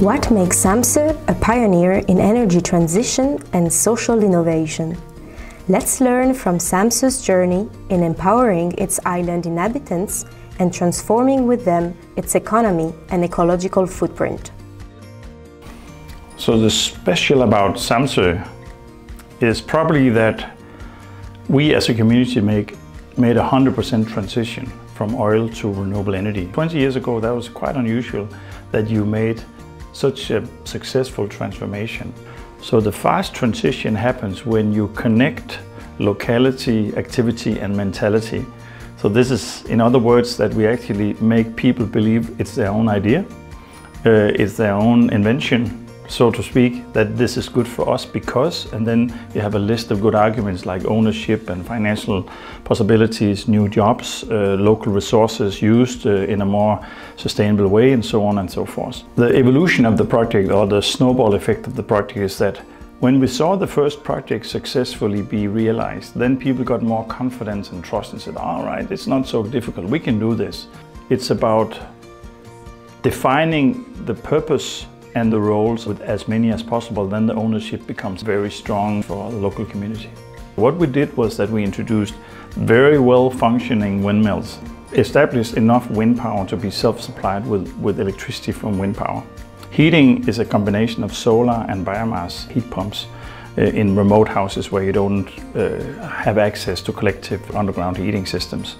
What makes Samsø a pioneer in energy transition and social innovation? Let's learn from Samsø's journey in empowering its island inhabitants and transforming with them its economy and ecological footprint. So the special about Samsø is probably that we as a community make, made a 100% transition from oil to renewable energy. 20 years ago that was quite unusual that you made such a successful transformation. So the fast transition happens when you connect locality, activity and mentality. So this is, in other words, that we actually make people believe it's their own idea, uh, it's their own invention, so to speak, that this is good for us because, and then you have a list of good arguments like ownership and financial possibilities, new jobs, uh, local resources used uh, in a more sustainable way, and so on and so forth. The evolution of the project or the snowball effect of the project is that when we saw the first project successfully be realized, then people got more confidence and trust and said, all right, it's not so difficult, we can do this. It's about defining the purpose and the roles with as many as possible, then the ownership becomes very strong for the local community. What we did was that we introduced very well functioning windmills, established enough wind power to be self-supplied with, with electricity from wind power. Heating is a combination of solar and biomass heat pumps in remote houses where you don't uh, have access to collective underground heating systems.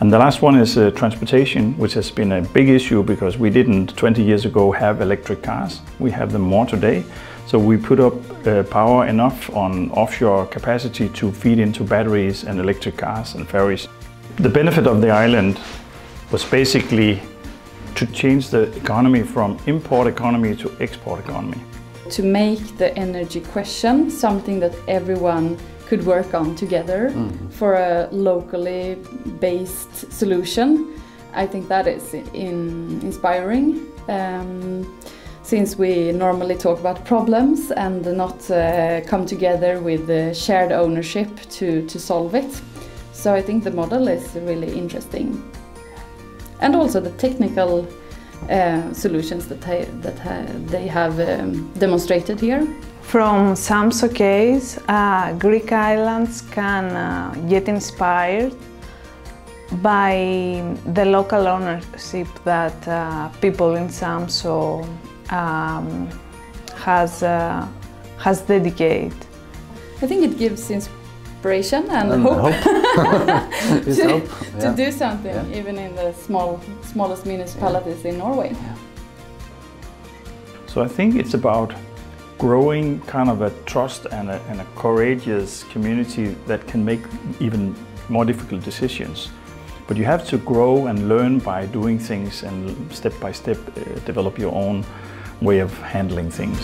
And the last one is uh, transportation, which has been a big issue because we didn't 20 years ago have electric cars. We have them more today. So we put up uh, power enough on offshore capacity to feed into batteries and electric cars and ferries. The benefit of the island was basically to change the economy from import economy to export economy. To make the energy question something that everyone could work on together mm. for a locally based solution. I think that is in inspiring. Um, since we normally talk about problems and not uh, come together with uh, shared ownership to, to solve it. So I think the model is really interesting. And also the technical uh, solutions that, they, that they have um, demonstrated here. From Samsø case, uh, Greek islands can uh, get inspired by the local ownership that uh, people in Samsø um, has, uh, has dedicated. I think it gives inspiration and, and hope, hope. to, hope. Yeah. to, do something, yeah. even in the small, smallest municipalities yeah. in Norway. So I think it's about growing kind of a trust and a, and a, courageous community that can make even more difficult decisions. But you have to grow and learn by doing things and step by step uh, develop your own way of handling things.